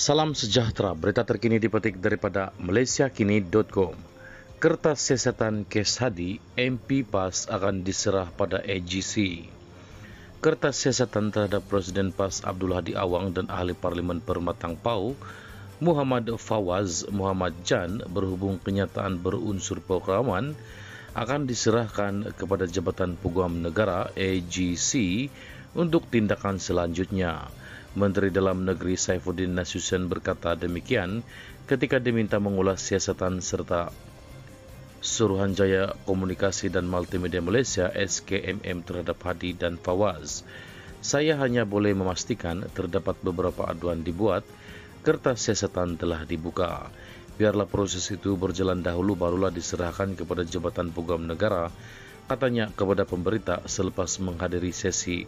Salam sejahtera, berita terkini dipetik daripada malaysiakini.com. Kertas siasatan Kes Hadi, MP PAS akan diserah pada AGC. Kertas siasatan terhadap Presiden PAS Abdul Hadi Awang dan Ahli Parlimen Permatang Pau, Muhammad Fawaz Muhammad Jan berhubung kenyataan berunsur programan akan diserahkan kepada Jabatan Peguam Negara AGC untuk tindakan selanjutnya. Menteri Dalam Negeri Saifuddin Nasution berkata demikian ketika diminta mengulas siasatan serta Suruhanjaya Komunikasi dan Multimedia Malaysia SKMM terhadap Hadi dan Fawaz. Saya hanya boleh memastikan terdapat beberapa aduan dibuat, kertas siasatan telah dibuka. Biarlah proses itu berjalan dahulu barulah diserahkan kepada Jabatan Peguam Negara, katanya kepada pemberita selepas menghadiri sesi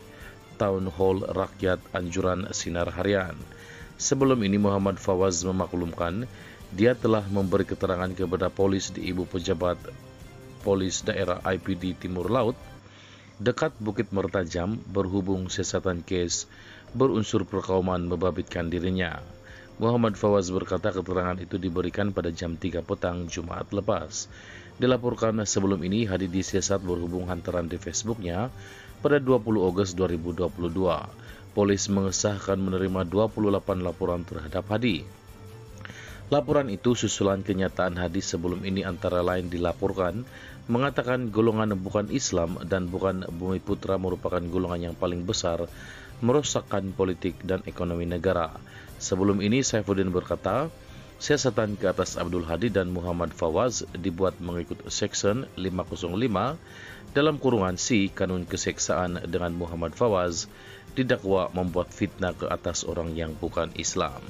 Town Hall Rakyat Anjuran Sinar Harian. Sebelum ini Muhammad Fawaz memaklumkan dia telah memberi keterangan kepada polis di ibu pejabat polis daerah IPD Timur Laut dekat Bukit Mertajam berhubung siasatan kes berunsur perkauman membabitkan dirinya. Muhammad Fawaz berkata keterangan itu diberikan pada jam 3 petang Jumat lepas. Dilaporkan sebelum ini Hadi disiasat berhubung hantaran di Facebooknya pada 20 Agustus 2022. Polis mengesahkan menerima 28 laporan terhadap Hadi. Laporan itu susulan kenyataan Hadi sebelum ini antara lain dilaporkan mengatakan golongan bukan Islam dan bukan Bumi Putra merupakan golongan yang paling besar merosakkan politik dan ekonomi negara. Sebelum ini Saifuddin berkata, siasatan ke atas Abdul Hadi dan Muhammad Fawaz dibuat mengikut Section 505 dalam kurungan C Kanun Keseksaan dengan Muhammad Fawaz didakwa membuat fitnah ke atas orang yang bukan Islam.